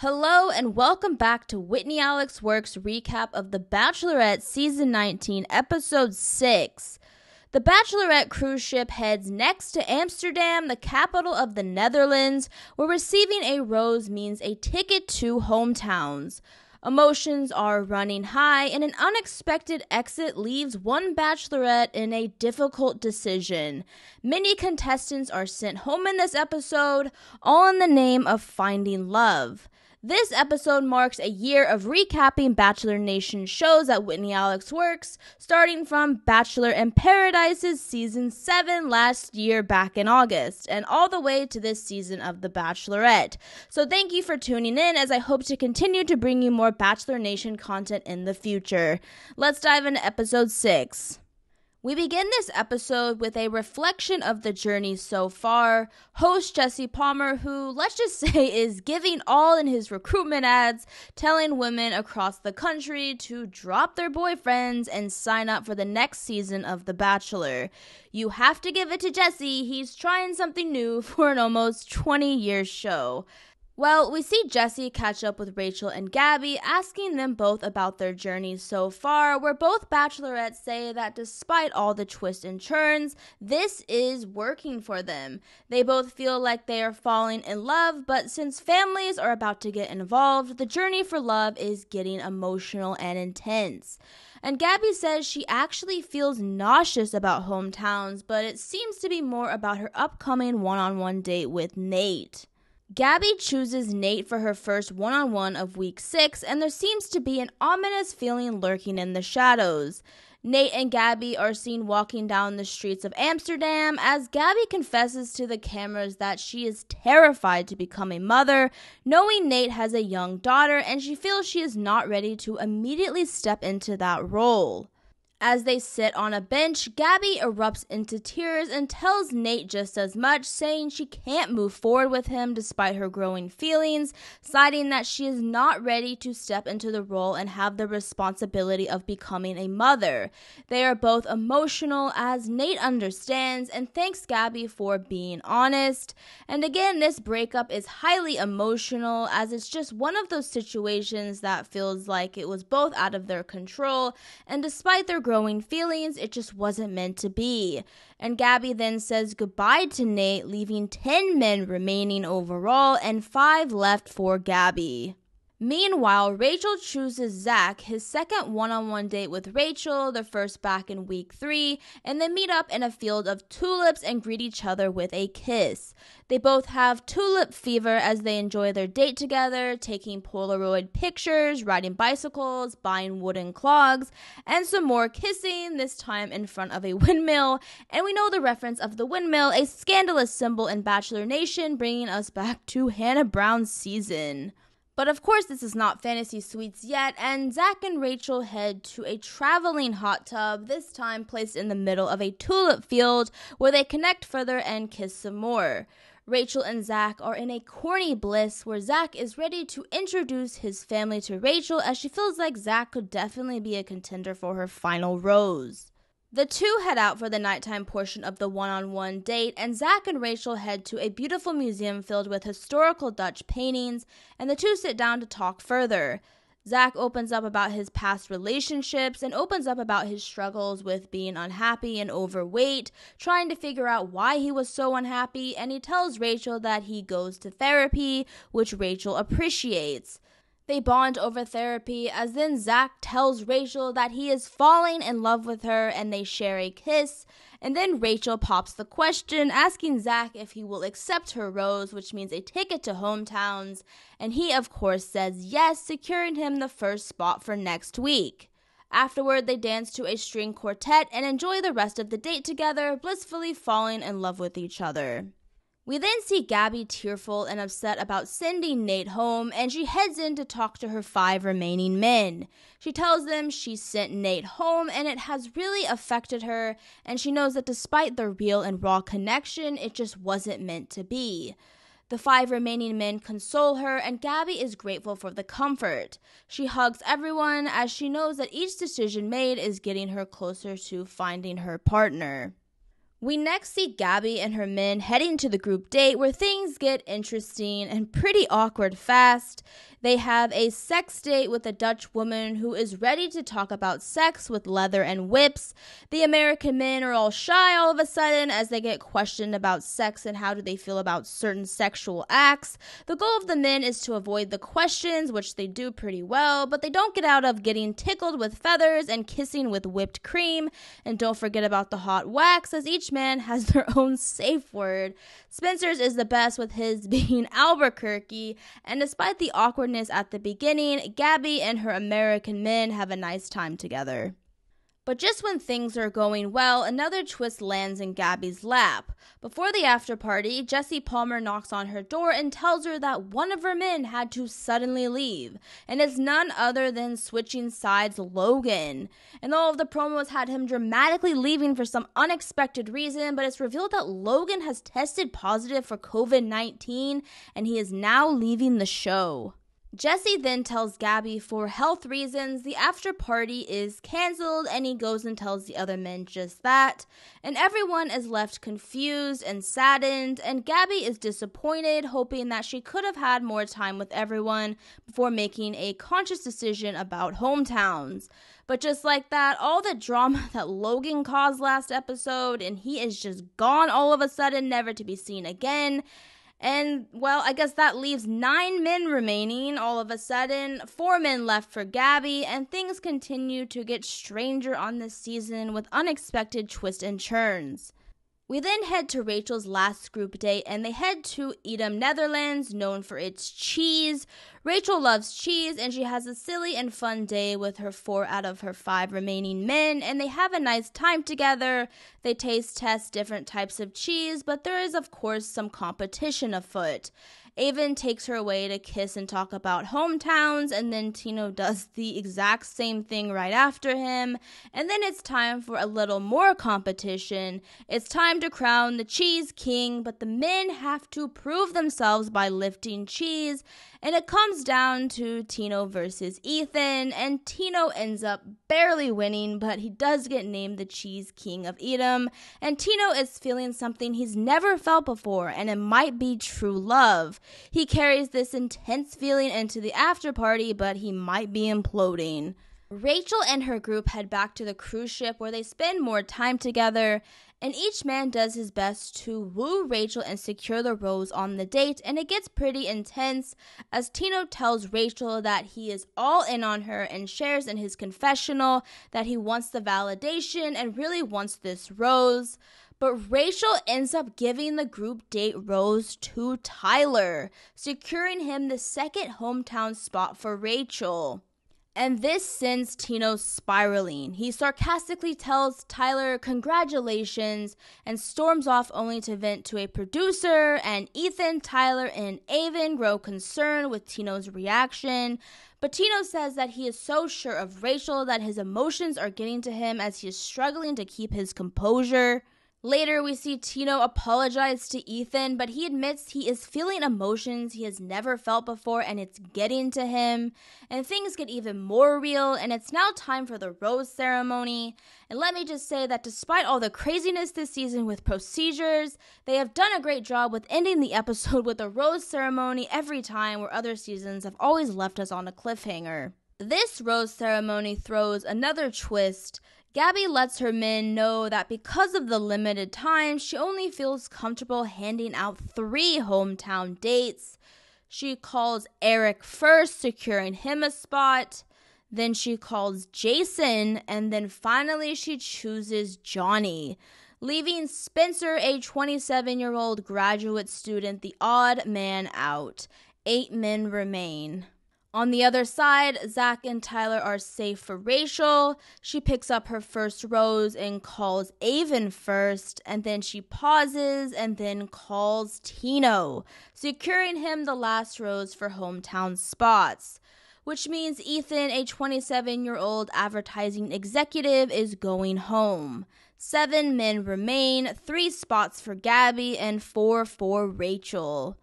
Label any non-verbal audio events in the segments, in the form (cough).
Hello and welcome back to Whitney Alex Works recap of The Bachelorette Season 19, Episode 6. The Bachelorette cruise ship heads next to Amsterdam, the capital of the Netherlands, where receiving a rose means a ticket to hometowns. Emotions are running high, and an unexpected exit leaves one bachelorette in a difficult decision. Many contestants are sent home in this episode, all in the name of finding love. This episode marks a year of recapping Bachelor Nation shows at Whitney Alex Works, starting from Bachelor in Paradise's season 7 last year back in August, and all the way to this season of The Bachelorette. So thank you for tuning in as I hope to continue to bring you more Bachelor Nation content in the future. Let's dive into episode 6. We begin this episode with a reflection of the journey so far. Host Jesse Palmer, who let's just (laughs) say is giving all in his recruitment ads, telling women across the country to drop their boyfriends and sign up for the next season of The Bachelor. You have to give it to Jesse, he's trying something new (laughs) for an almost 20 year show. Well, we see Jesse catch up with Rachel and Gabby, asking them both about their journeys so far, where both bachelorettes say that despite all the twists and turns, this is working for them. They both feel like they are falling in love, but since families are about to get involved, the journey for love is getting emotional and intense. And Gabby says she actually feels nauseous about hometowns, but it seems to be more about her upcoming one on one date with Nate. Gabby chooses Nate for her first one on one of week six, and there seems to be an ominous feeling lurking in the shadows. Nate and Gabby are seen walking down the streets of Amsterdam as Gabby confesses to the cameras that she is terrified to become a mother, knowing Nate has a young daughter, and she feels she is not ready to immediately step into that role. As they sit on a bench, Gabby erupts into tears and tells Nate just as much, saying she can't move forward with him despite her growing feelings, citing that she is not ready to step into the role and have the responsibility of becoming a mother. They are both emotional, as Nate understands and thanks Gabby for being honest. And again, this breakup is highly emotional, as it's just one of those situations that feels like it was both out of their control, and despite their growing feelings, it just wasn't meant to be. And Gabby then says goodbye to Nate, leaving 10 men remaining overall and 5 left for Gabby. Meanwhile, Rachel chooses Zach, his second one on one date with Rachel, the first back in week three, and they meet up in a field of tulips and greet each other with a kiss. They both have tulip fever as they enjoy their date together, taking Polaroid pictures, riding bicycles, buying wooden clogs, and some more kissing, this time in front of a (laughs) windmill. And we know the reference of the windmill, a scandalous symbol in Bachelor Nation, bringing us back to Hannah Brown's season. But of course, this is not fantasy suites yet, and Zach and Rachel head to a traveling hot tub, this time placed in the middle of a tulip field, where they connect further and kiss some more. Rachel and Zach are in a corny bliss where Zach is ready to introduce his family to Rachel as she feels like Zach could definitely be a contender for her final rose. The two head out for the nighttime portion of the one on one date, and Zach and Rachel head to a beautiful museum filled with historical Dutch paintings, and the two sit down to talk further. Zach opens up about his past relationships and opens up about his struggles with being unhappy and overweight, trying to figure out why he was so unhappy, and he tells Rachel that he goes to therapy, which Rachel appreciates. They bond over therapy as then Zach tells Rachel that he is falling in love with her and they share a kiss. And then Rachel pops the question, asking Zach if he will accept her rose, which means a ticket to hometowns. And he, of course, says yes, securing him the first spot for next week. Afterward, they dance to a string quartet and enjoy the rest of the date together, blissfully falling in love with each other. We then see Gabby tearful and upset about sending Nate home, and she heads in to talk to her five remaining men. She tells them she sent Nate home and it has really affected her, and she knows that despite the real and raw connection, it just wasn't meant to be. The five remaining men console her, and Gabby is grateful for the comfort. She hugs everyone as she knows that each decision made is getting her closer to finding her partner. We next see Gabby and her men heading to the group date where things get interesting and pretty awkward fast. They have a sex date with a Dutch woman who is ready to talk about sex with leather and whips. The American men are all shy all of a sudden as they get questioned about sex and how do they feel about certain sexual acts. The goal of the men is to avoid the questions, which they do pretty well, but they don't get out of getting tickled with feathers and kissing with whipped cream. And don't forget about the hot wax, as each man has their (laughs) own safe word. Spencer's is the best with his (laughs) being Albuquerque, and despite the awkwardness at the beginning, Gabby and her American men have a nice time together. But just when things are going well, another twist lands in Gabby's lap. Before the after party, Jesse Palmer knocks on her door and tells her that one of her men had to suddenly leave, and it's none other than switching sides Logan. And all of the promos had him dramatically leaving for some unexpected reason, but it's revealed that Logan has tested positive for COVID 19 and he is now leaving the show. Jesse then tells Gabby for health reasons the after party is canceled and he goes and tells the other men just that. And everyone is left confused and saddened, and Gabby is disappointed, hoping that she could have had more time with everyone before making a conscious decision about hometowns. But just like that, all the drama (laughs) that Logan caused last episode, and he is just gone all of a sudden, never to be seen again. And, well, I guess that leaves nine men remaining all of a sudden, four men left for Gabby, and things continue to get stranger on this season with unexpected twists and turns. We then head to Rachel's last group date and they head to Edam, Netherlands, known for its cheese. Rachel loves cheese and she has a silly and fun day with her four out of her five remaining men and they have a nice time together. They taste test different types of cheese, but there is, of course, some competition afoot. Aven takes her away to kiss and talk about hometowns, and then Tino does the exact same thing right after him. And then it's time for a little more competition. It's time to crown the Cheese King, but the men have to prove themselves by lifting cheese. And it comes down to Tino versus Ethan, and Tino ends up barely winning, but he does get named the Cheese King of Edam. And Tino is feeling something he's never felt before, and it might be true love. He carries this intense feeling into the after party, but he might be imploding. Rachel and her group head back to the cruise ship where they spend more time together, and each man does his best to woo Rachel and secure the rose on the date, and it gets pretty intense as Tino tells Rachel that he is all in on her and shares in his confessional that he wants the validation and really wants this rose. But Rachel ends up giving the group date rose to Tyler, securing him the second hometown spot for Rachel. And this sends Tino spiraling. He sarcastically tells Tyler congratulations and storms off only to vent to a producer. And Ethan, Tyler, and Aven grow concerned with Tino's reaction. But Tino says that he is so sure of Rachel that his emotions are getting to him as he is struggling to keep his composure. Later, we see Tino apologize to Ethan, but he admits he is feeling emotions he has never felt before and it's getting to him. And things get even more real, and it's now time for the rose ceremony. And let me just say that despite all the craziness this season with procedures, they have done a great job with ending the episode with a rose ceremony every time, where other seasons have always left us on a cliffhanger. This rose ceremony throws another twist Gabby lets her men know that because of the limited time, she only feels comfortable handing out three hometown dates. She calls Erich first, securing him a spot. Then she calls Jason, and then finally she chooses Johnny, leaving Spencer, a 27 year old graduate student, the odd man out. Eight men remain. On the other side, Zach and Tyler are safe for Rachel. She picks up her first rose and calls Aven first, and then she pauses and then calls Tino, securing him the last rose for hometown spots. Which means Ethan, a 27 year old advertising executive, is going home. Seven men remain, three spots for Gabby, and four for Rachel.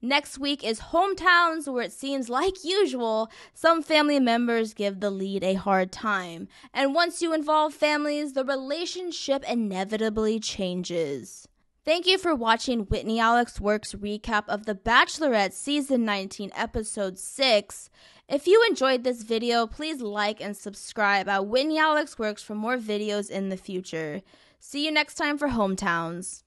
Next week is Hometowns, where it seems like usual, some family members give the lead a hard time. And once you involve families, the relationship inevitably changes. Thank you for watching Whitney Alex Works recap of The Bachelorette Season 19, Episode 6. If you enjoyed this video, please like and subscribe at Whitney Alex Works for more videos in the future. See you next time for Hometowns.